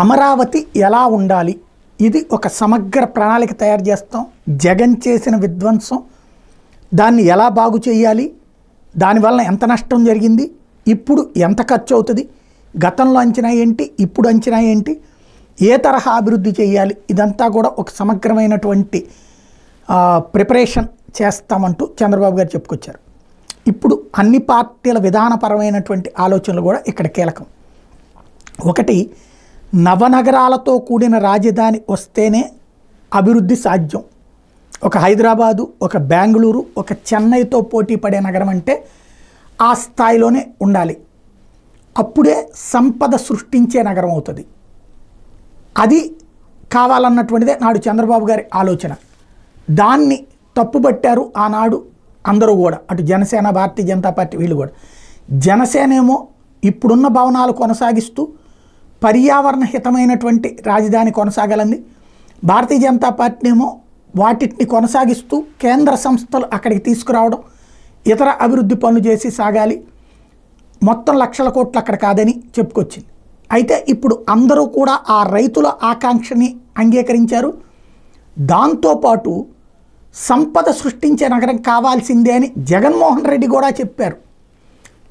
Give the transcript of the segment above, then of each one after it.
అమరావతి ఎలా ఉండాలి? ఇది ఒక సమగ్ర ప్రణాళిక తయారు చేస్తాం. జగన్ చేసిన విధ్వంసం దాన్ని ఎలా బాగు చేయాలి? దానివల్ల ఎంత నష్టం జరిగింది? ఇప్పుడు ఎంత ఖర్చు అవుతుంది? గతంలో అంచనా ఏంటి? ఇప్పుడు అంచనా ఏంటి? ఏ తరహా అభివృద్ధి చేయాలి? ఇదంతా కూడా ఒక సమగ్రమైనటువంటి ప్రిపరేషన్ చేస్తామంటూ చంద్రబాబు గారు చెప్పుకొచ్చారు. ఇప్పుడు అన్ని పార్టీల విధానపరమైనటువంటి ఆలోచనలు కూడా ఇక్కడ కీలకం. ఒకటి నవనగరాలతో కూడిన రాజధాని వస్తేనే అభివృద్ధి సాధ్యం. ఒక హైదరాబాదు ఒక బెంగళూరు ఒక చెన్నైతో పోటీ పడే నగరం అంటే ఆ స్థాయిలోనే ఉండాలి. అప్పుడే సంపద సృష్టించే నగరం అవుతుంది. అది కావాలన్నటువంటిదే నాడు చంద్రబాబు గారి ఆలోచన. దాన్ని తప్పుబట్టారు ఆనాడు అందరూ కూడా. అటు జనసేన భారతీయ జనతా పార్టీ వీళ్ళు కూడా. జనసేన ఏమో ఇప్పుడున్న భవనాలు కొనసాగిస్తూ పర్యావరణ హితమైనటువంటి రాజధాని కొనసాగాలంది భారతీయ జనతా పార్టీ ఏమో వాటిని కొనసాగిస్తూ కేంద్ర సంస్థలు అక్కడికి తీసుకురావడం ఇతర అభివృద్ధి పనులు చేసి సాగాలి. మొత్తం లక్షల కోట్లు అక్కడ కాదని చెప్పుకొచ్చింది. అయితే ఇప్పుడు అందరూ కూడా ఆ రైతుల ఆకాంక్షని అంగీకరించారు. దాంతోపాటు సంపద సృష్టించే నగరం కావాల్సిందే అని జగన్మోహన్ రెడ్డి కూడా చెప్పారు.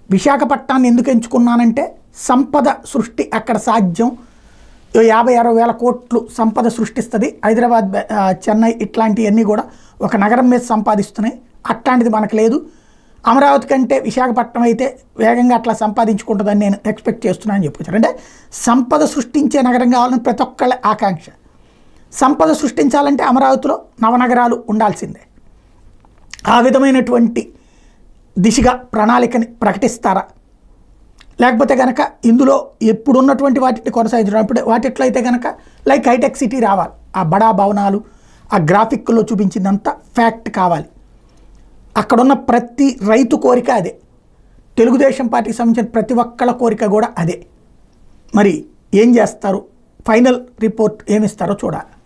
విశాఖపట్నాన్ని ఎందుకు ఎంచుకున్నానంటే సంపద సృష్టి అక్కడ సాధ్యం? యాభై అరవై వేల కోట్లు సంపద సృష్టిస్తుంది. హైదరాబాద్ చెన్నై ఇట్లాంటివన్నీ కూడా ఒక నగరం మీద సంపాదిస్తున్నాయి. అట్లాంటిది మనకు లేదు. అమరావతి కంటే విశాఖపట్నం అయితే వేగంగా అట్లా సంపాదించుకుంటుందని నేను ఎక్స్పెక్ట్ చేస్తున్నాను అని చెప్పుకొచ్చారు అంటే సంపద సృష్టించే నగరం కావాలని ప్రతి ఒక్కళ్ళ ఆకాంక్ష. సంపద సృష్టించాలంటే అమరావతిలో నవనగరాలు ఉండాల్సిందే. ఆ విధమైనటువంటి దిశగా ప్రణాళికని ప్రకటిస్తారా? లేకపోతే కనుక ఇందులో ఎప్పుడున్నటువంటి వాటిని కొనసాగించడం? ఇప్పుడు వాటిట్లో అయితే కనుక లైక్ హైటెక్ సిటీ రావాలి. ఆ బడా భవనాలు ఆ గ్రాఫిక్లో చూపించిందంతా ఫ్యాక్ట్ కావాలి. అక్కడున్న ప్రతి రైతు కోరిక అదే. తెలుగుదేశం పార్టీకి సంబంధించిన ప్రతి ఒక్కళ్ళ కోరిక కూడా అదే. మరి ఏం చేస్తారు? ఫైనల్ రిపోర్ట్ ఏమిస్తారో చూడాలి.